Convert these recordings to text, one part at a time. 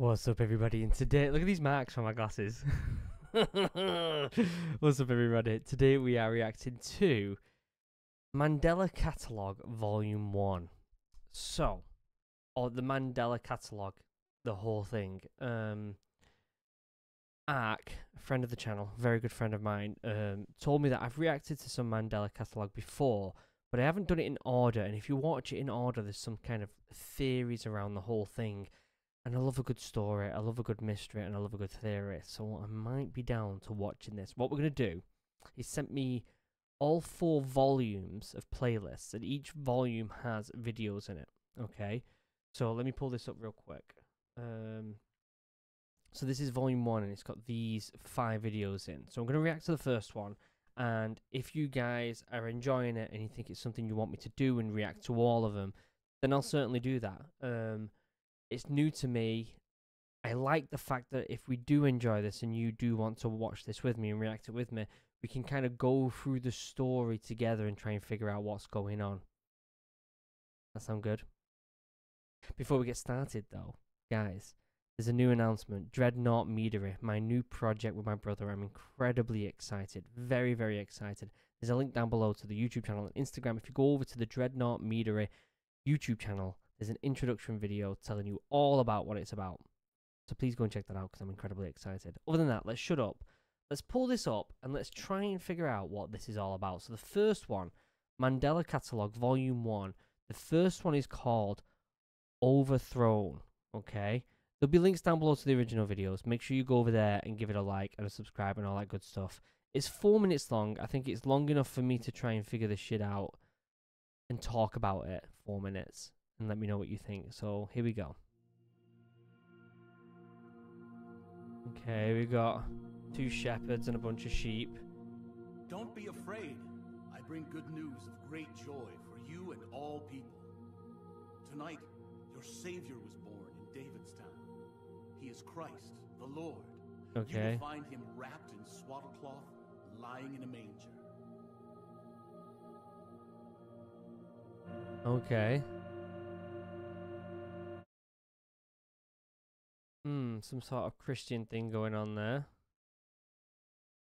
What's up, everybody? And today, look at these marks on my glasses. What's up, everybody? Today we are reacting to Mandela Catalogue Volume 1. So, or the Mandela Catalogue, the whole thing. Um, Ark, a friend of the channel, very good friend of mine, um, told me that I've reacted to some Mandela Catalogue before, but I haven't done it in order. And if you watch it in order, there's some kind of theories around the whole thing and I love a good story, I love a good mystery, and I love a good theory. So I might be down to watching this. What we're going to do, he sent me all four volumes of playlists, and each volume has videos in it. Okay, so let me pull this up real quick. Um, so this is volume one, and it's got these five videos in. So I'm going to react to the first one, and if you guys are enjoying it and you think it's something you want me to do and react to all of them, then I'll certainly do that. Um, it's new to me. I like the fact that if we do enjoy this and you do want to watch this with me and react it with me, we can kind of go through the story together and try and figure out what's going on. That sound good? Before we get started though, guys, there's a new announcement. Dreadnought Meadery, my new project with my brother. I'm incredibly excited. Very, very excited. There's a link down below to the YouTube channel and Instagram. If you go over to the Dreadnought Meadery YouTube channel, there's an introduction video telling you all about what it's about. So please go and check that out because I'm incredibly excited. Other than that, let's shut up. Let's pull this up and let's try and figure out what this is all about. So the first one, Mandela Catalogue Volume 1. The first one is called Overthrone. Okay? There'll be links down below to the original videos. Make sure you go over there and give it a like and a subscribe and all that good stuff. It's four minutes long. I think it's long enough for me to try and figure this shit out and talk about it. Four minutes and let me know what you think. So here we go. Okay, we got two shepherds and a bunch of sheep. Don't be afraid. I bring good news of great joy for you and all people. Tonight, your Savior was born in David's town. He is Christ, the Lord. Okay. You will find him wrapped in swaddlecloth, lying in a manger. Okay. Hmm, some sort of Christian thing going on there.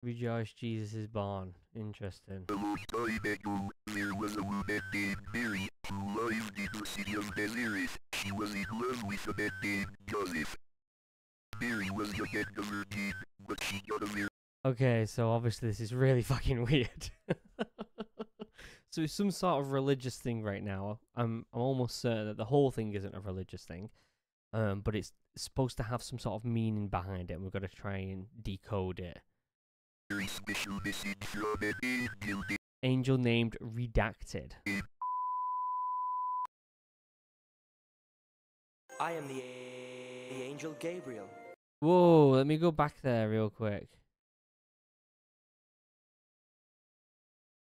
Rejoice, Jesus is born. Interesting. There was a woman named Mary, who lived in the city of. She was in love with a man named Joseph. Mary was a tender virgin, but she got a. Okay, so obviously this is really fucking weird. so it's some sort of religious thing right now. I'm I'm almost certain that the whole thing isn't a religious thing. Um, but it's supposed to have some sort of meaning behind it, and we've got to try and decode it. Very special message from an angel Angel named Redacted. I am the, the angel Gabriel. Whoa, let me go back there real quick.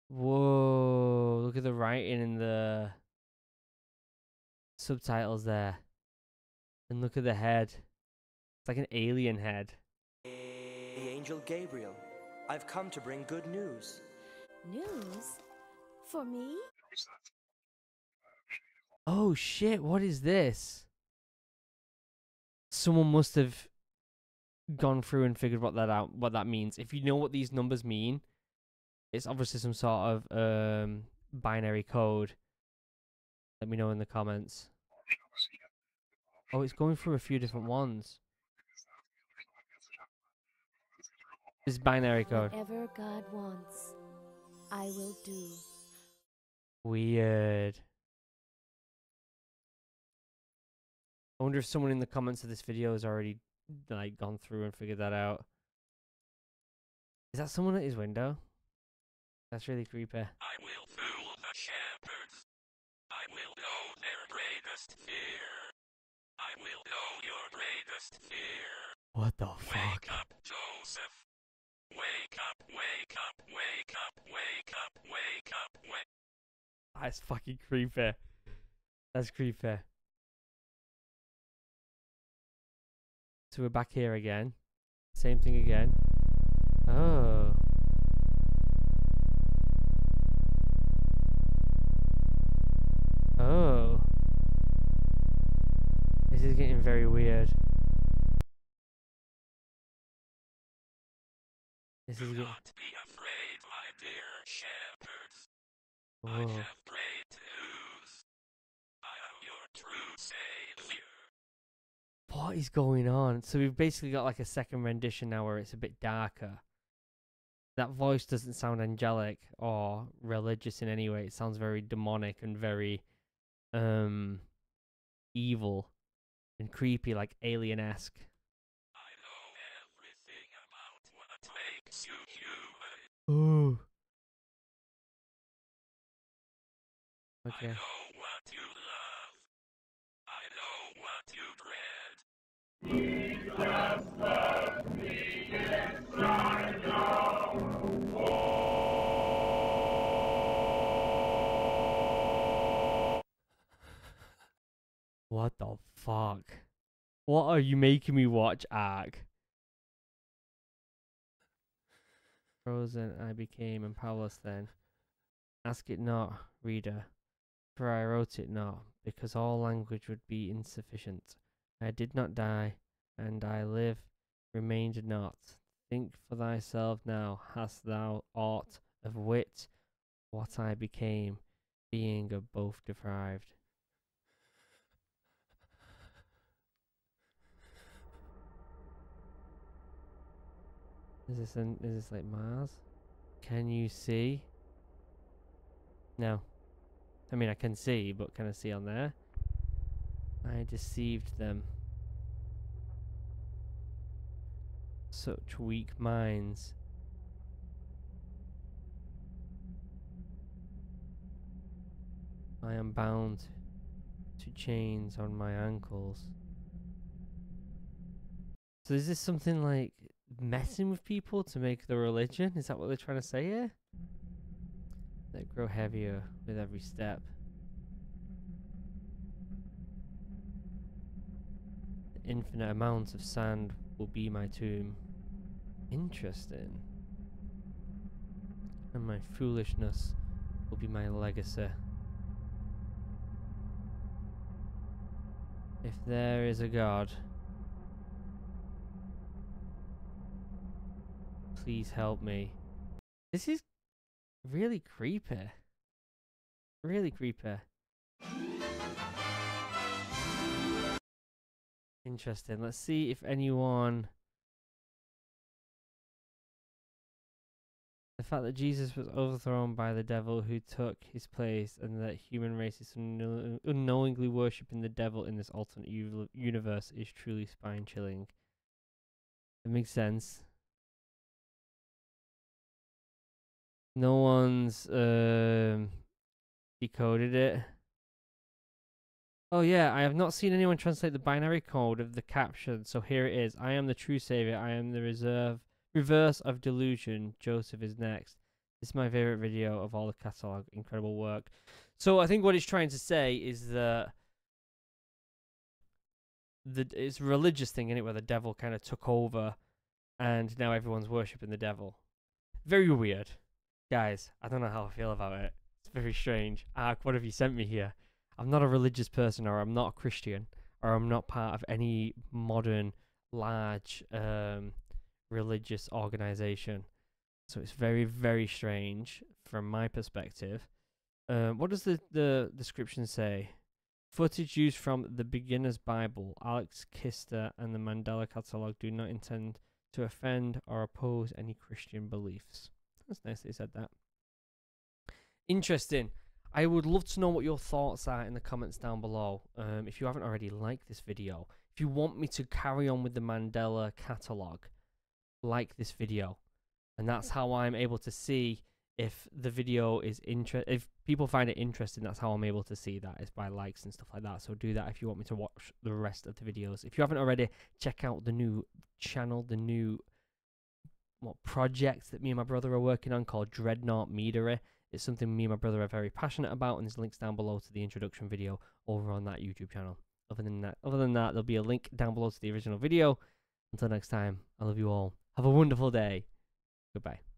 Whoa, look at the writing in the subtitles there. And look at the head. It's like an alien head. The angel Gabriel. I've come to bring good news. News? For me? Oh shit, what is this? Someone must have gone through and figured what that out what that means. If you know what these numbers mean, it's obviously some sort of um binary code. Let me know in the comments. Oh, it's going through a few different ones. This binary code. Whatever God wants, I will do. Weird. I wonder if someone in the comments of this video has already like gone through and figured that out. Is that someone at his window? That's really creepy. I will fool the shepherds. I will know their greatest fear. I will know your greatest fear. What the Wake fuck? up, Joseph. Wake up, wake up, wake up, wake up, wake up, wake That's fucking creepy. That's creepy. So we're back here again. Same thing again. Oh. is getting very weird. This Do is not get... be afraid, my dear shepherds. Whoa. I have great news. I am your true savior. What is going on? So we've basically got like a second rendition now where it's a bit darker. That voice doesn't sound angelic or religious in any way. It sounds very demonic and very um evil and creepy, like alien esque. I know everything about what makes you human. Ooh. I know what you love. I know what you dread. What the fuck? What are you making me watch, Ark? Frozen, I became, and powerless then. Ask it not, reader, for I wrote it not, because all language would be insufficient. I did not die, and I live, remained not. Think for thyself now, hast thou aught of wit? What I became, being of both deprived. Is this an, is this like Mars? Can you see? No. I mean I can see, but can I see on there? I deceived them. Such weak minds. I am bound to chains on my ankles. So is this something like messing with people to make the religion? Is that what they're trying to say here? They grow heavier with every step. The infinite amount of sand will be my tomb. Interesting. And my foolishness will be my legacy. If there is a God, please help me. This is really creepy. Really creepy. Interesting. Let's see if anyone. The fact that Jesus was overthrown by the devil who took his place, and that human race is unknow- unknowingly worshipping the devil in this alternate universe is truly spine chilling. It makes sense. No one's um, decoded it. Oh yeah, I have not seen anyone translate the binary code of the caption, so here it is. I am the true savior. I am the reserve reverse of delusion. Joseph is next. This is my favorite video of all the catalog. Incredible work. So I think what it's trying to say is that the it's a religious thing in it where the devil kind of took over, and now everyone's worshiping the devil. Very weird, guys. I don't know how I feel about it. It's very strange. Ark, what have you sent me here? I'm not a religious person, or I'm not a Christian, or I'm not part of any modern large um, religious organization. So it's very, very strange from my perspective. Um, what does the, the description say? Footage used from the Beginner's Bible, Alex Kister, and the Mandela Catalogue do not intend to offend or oppose any Christian beliefs. That's nice they said that. Interesting. I would love to know what your thoughts are in the comments down below. Um, if you haven't already liked this video, if you want me to carry on with the Mandela Catalogue, like this video. And that's how I'm able to see if the video is inter if people find it interesting that's how i'm able to see that is by likes and stuff like that so do that if you want me to watch the rest of the videos if you haven't already check out the new channel the new what project that me and my brother are working on called dreadnought meadery. It's something me and my brother are very passionate about and there's links down below to the introduction video over on that youtube channel. Other than that other than that there'll be a link down below to the original video. Until next time i love you all. Have a wonderful day. Goodbye